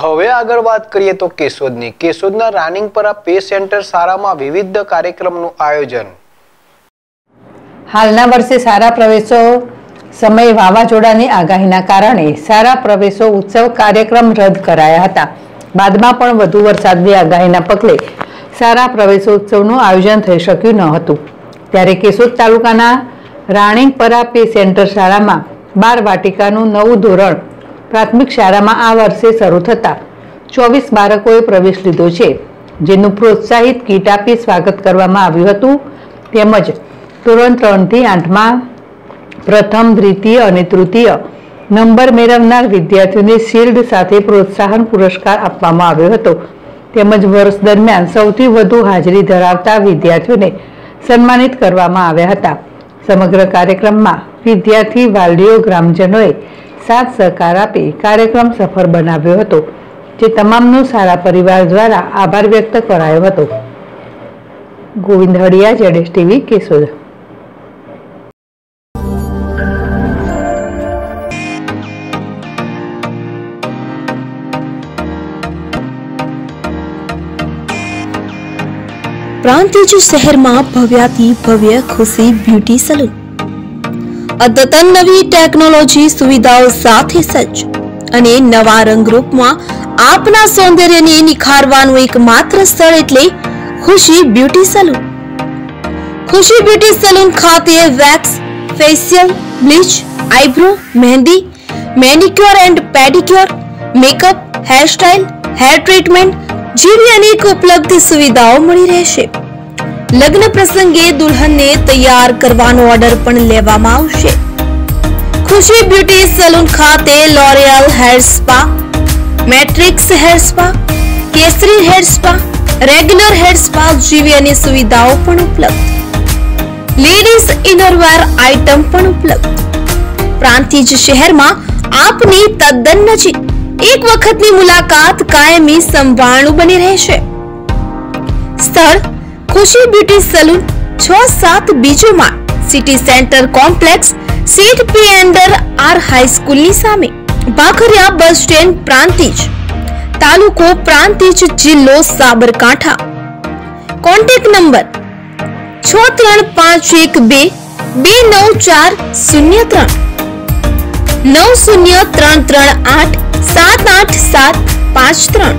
હવે આગળ વાત કરીએ તો કેશોદની. કેશોદના રાનિંગપરા પે સેન્ટર શાળામાં વિવિધ કાર્યક્રમનું આયોજન. હાલના વર્ષે સારા પ્રવેશો સમયે વાવાઝોડાની આગાહીના કારણે સારા પ્રવેશો ઉત્સવ કાર્યક્રમ રદ કરાયા હતા. બાદમાં પણ વધુ વરસાદની આગાહીના પગલે સારા પ્રવેશો ઉત્સવનું આયોજન થઈ શક્યું ન હતું. ત્યારે કેશોદ તાલુકાના રાણીપરા પે સેન્ટર શાળામાં બાર વાટિકાનું નવું ધોરણ પ્રાથમિક શાળામાં આ વર્ષે શરૂ થતા ચોવીસ બાળકોએ પ્રવેશ લીધો છે, જેનું પ્રોત્સાહિત કીટ આપી સ્વાગત કરવામાં આવ્યું હતું. તેમજ ધોરણ ત્રણથી આઠમાં પ્રથમ, દ્વિતીય અને તૃતીય નંબર મેળવનાર વિદ્યાર્થીઓને શિલ્ડ સાથે પ્રોત્સાહન પુરસ્કાર આપવામાં આવ્યો હતો. તેમજ વર્ષ દરમિયાન સૌથી વધુ હાજરી ધરાવતા વિદ્યાર્થીઓને સન્માનિત કરવામાં આવ્યા હતા. સમગ્ર કાર્યક્રમમાં વિદ્યાર્થી વાલીઓ, ગ્રામજનોએ સાથ સહકાર આપી કાર્યક્રમ સફળ બનાવ્યો હતો, જે તમામનો સારા પરિવાર દ્વારા આભાર વ્યક્ત કરાયો હતો. ગોવિંદ હડિયા જેડેશ ટીવી, કેશોદ. પ્રાંતિજ શહેરમાં ભવ્યાથી ભવ્ય ખુશી બ્યુટી સલૂન અદ્યતન નવી ટેકનોલોજી સુવિધાઓ સાથે સજ્જ અને નવા રંગરૂપમાં આપના સૌંદર્યને નિખારવાનું એકમાત્ર સ્થળ એટલે Khushi beauty salon. Khushi beauty salon ખાતે wax, facial, bleach, eyebrow, mehndi, manicure and pedicure, makeup, hairstyle, hair treatment જેવી અનેક ઉપલબ્ધ સુવિધાઓ મળી રહેશે. લગ્ન પ્રસંગે દુલ્હનને તૈયાર કરવાનો ઓર્ડર પણ લેવામાં આવશે. ખુશી બ્યુટી સલૂન ખાતે L'Oreal hair spa Matrix hair spa Kesari hair spa regular hair spa જેવી અન્ય સુવિધાઓ પણ ઉપલબ્ધ. લેડીઝ ઇનરવેર આઇટમ પણ ઉપલબ્ધ. પ્રાંતિજ શહેરમાં આપની તદ્દન નજીક એક વખતની મુલાકાત કાયમી સંભાળનું બની રહેશે. સ્થળ ખુશી બ્યુટી સલૂન છ સાત બીજો માં સિટી સેન્ટર કોમ્પ્લેક્સ સીટ પી એન્ડર આર હાઈસ્કૂલની સામે. Bhakhariya bus stand Prantij. તાલુકો પ્રાંતિજ જિલ્લો સાબરકાંઠા. કોન્ટેક્ટ નંબર છ ત્રણ પાંચ એક બે બે નવ ચાર શૂન્ય ત્રણ. નવ શૂન્ય ત્રણ ત્રણ આઠ સાત આઠ સાત પાંચ ત્રણ.